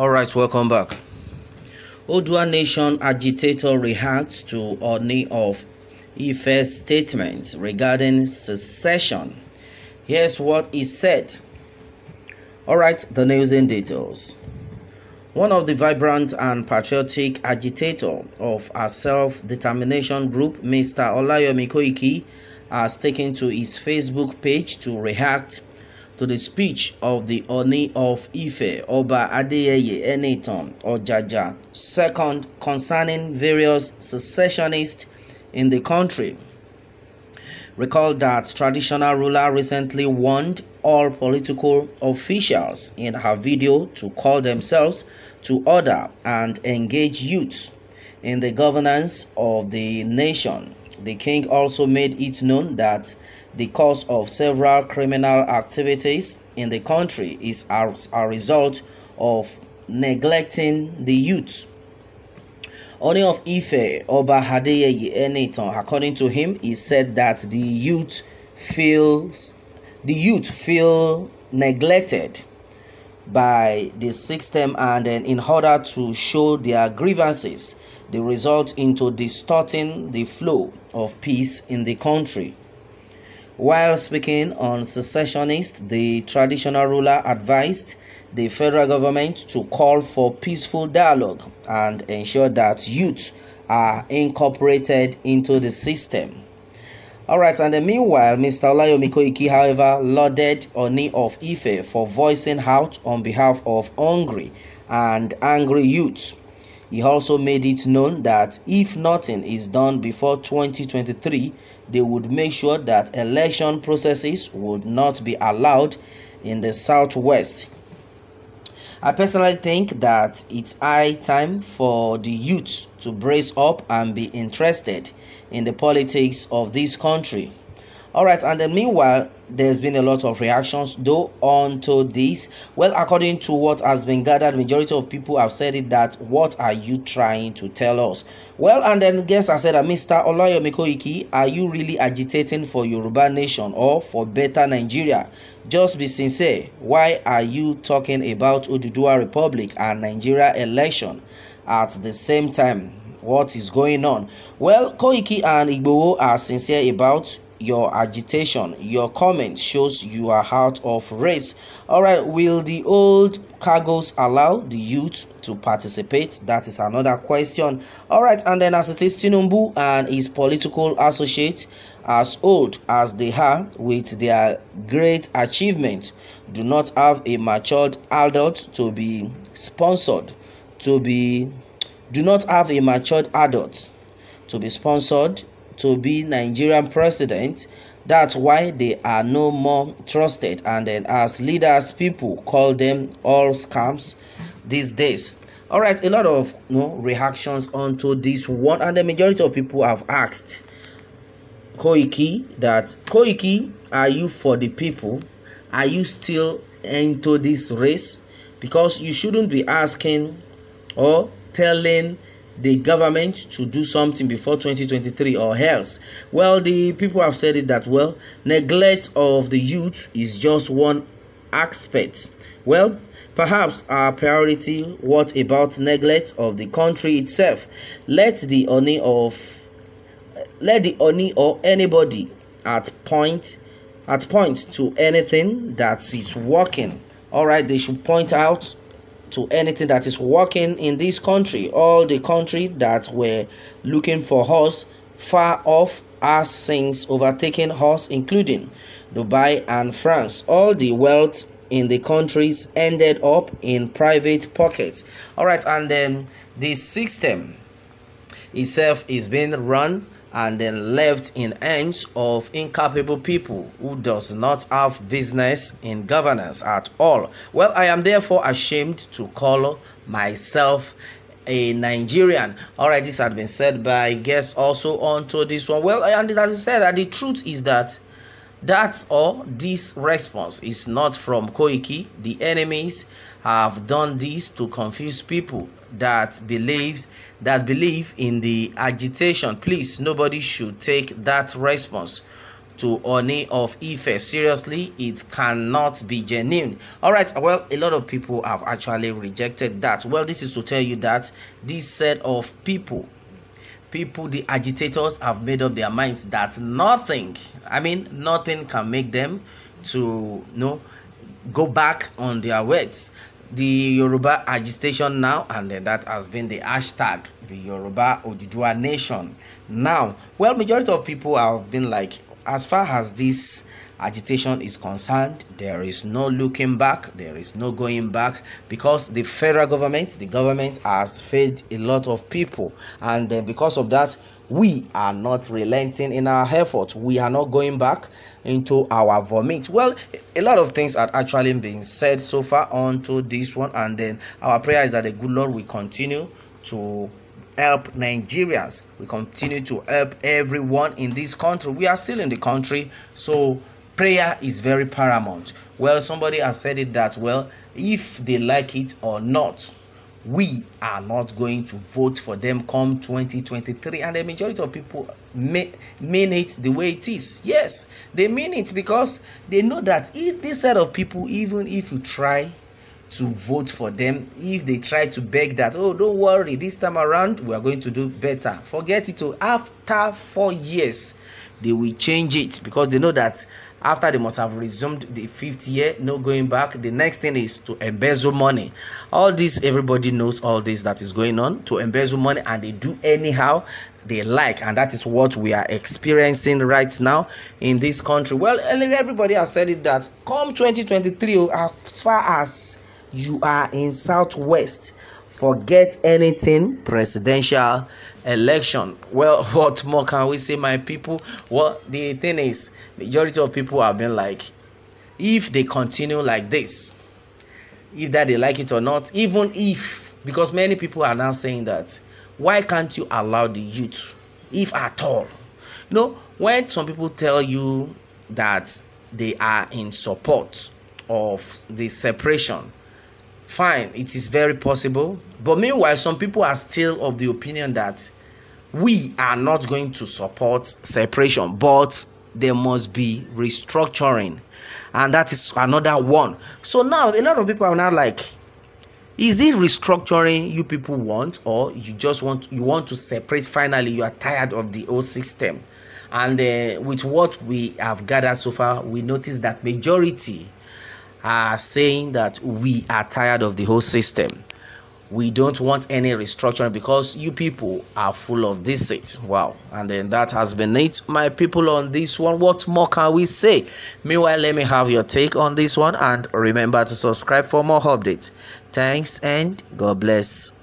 All right, welcome back. Odua Nation agitator reacts to Oni of Ife's statement regarding secession. Here's what he said. All right, the news in details. One of the vibrant and patriotic agitator of a self-determination group, Mr. Olayomi Koiki, has taken to his Facebook page to react to the speech of the Oni of Ife, Oba Adeyeye Enitan Ojaja, second concerning various secessionists in the country. Recall that traditional ruler recently warned all political officials in her video to call themselves to order and engage youth in the governance of the nation. The king also made it known that the cause of several criminal activities in the country is as a result of neglecting the youth. Oni of Ife, Oba Hadeye Enitan, according to him, he said that the youth feels the youth feel neglected by the system and in order to show their grievances they result into distorting the flow of peace in the country while speaking on secessionists the traditional ruler advised the federal government to call for peaceful dialogue and ensure that youth are incorporated into the system all right, and then meanwhile, Mr. Olayomi Koiki, however, lauded Oni of Ife for voicing out on behalf of hungry and angry youths. He also made it known that if nothing is done before 2023, they would make sure that election processes would not be allowed in the southwest. I personally think that it's high time for the youth to brace up and be interested in the politics of this country. All right, and then meanwhile, there's been a lot of reactions though onto this. Well, according to what has been gathered, majority of people have said it that what are you trying to tell us? Well, and then guess I said that Mr. Olayomi Koiki, are you really agitating for Yoruba nation or for better Nigeria? Just be sincere. Why are you talking about Ududua Republic and Nigeria election at the same time? What is going on? Well, Koiki and Igbo are sincere about your agitation your comment shows you are out of race. All right will the old cargoes allow the youth to participate? That is another question. All right and then as it is tinubu and his political associates as old as they are with their great achievement do not have a matured adult to be sponsored to be do not have a matured adult to be sponsored to be Nigerian president. That's why they are no more trusted. And then as leaders, people call them all scams these days. All right, a lot of you know, reactions onto this one. And the majority of people have asked Koiki that, Koiki, are you for the people? Are you still into this race? Because you shouldn't be asking or telling the government to do something before 2023 or else? Well the people have said it that well neglect of the youth is just one aspect. Well perhaps our priority what about neglect of the country itself? Let the oni of let the oni or anybody at point at point to anything that is working. All right they should point out to anything that is working in this country. All the country that were looking for us far off as things overtaking us including dubai and france. All the wealth in the countries ended up in private pockets. All right and then the system itself is being run and then left in hands of incapable people who does not have business in governance at all. Well i am therefore ashamed to call myself a nigerian. All right this had been said by guests also onto this one. Well and as i said the truth is that that or this response is not from koiki. The enemies have done this to confuse people that believes that believe in the agitation please nobody should take that response to Oni of Ife. Seriously, it cannot be genuine. All right, well, a lot of people have actually rejected that. Well, this is to tell you that this set of people people the agitators have made up their minds that nothing i mean nothing can make them to you know go back on their words the yoruba agitation now and then that has been the hashtag the yoruba odudua nation. Now well majority of people have been like as far as this agitation is concerned there is no looking back there is no going back because the federal government the government has failed a lot of people. And uh, because of that we are not relenting in our efforts we are not going back into our vomit well a lot of things are actually being said so far onto this one and then our prayer is that the good lord will continue to help Nigerians. We continue to help everyone in this country. We are still in the country, so prayer is very paramount. Well, somebody has said it that well, if they like it or not, we are not going to vote for them come 2023 and the majority of people may, mean it the way it is. Yes they mean it because they know that if this set of people even if you try to vote for them if they try to beg that oh don't worry this time around we are going to do better. Forget it oh after four years they will change it because they know that after they must have resumed the fifth year no going back the next thing is to embezzle money. All this everybody knows all this that is going on to embezzle money and they do anyhow they like and that is what we are experiencing right now in this country. Well everybody has said it that come 2023 as far as you are in southwest forget anything presidential election. Well what more can we say my people? Well the thing is majority of people have been like if they continue like this if that they like it or not even if because many people are now saying that why can't you allow the youth if at all? You know when some people tell you that they are in support of the separation fine it is very possible. But meanwhile some people are still of the opinion that we are not going to support separation but there must be restructuring. And that is another one. So now a lot of people are now like is it restructuring you people want or you just want you want to separate? Finally you are tired of the old system. And uh, with what we have gathered so far we notice that majority are saying that we are tired of the whole system. We don't want any restructuring because you people are full of deceit. Wow. And then that has been it. My people on this one, what more can we say? Meanwhile, let me have your take on this one and remember to subscribe for more updates. Thanks and God bless.